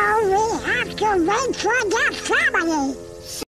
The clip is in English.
So we have to wait for the family.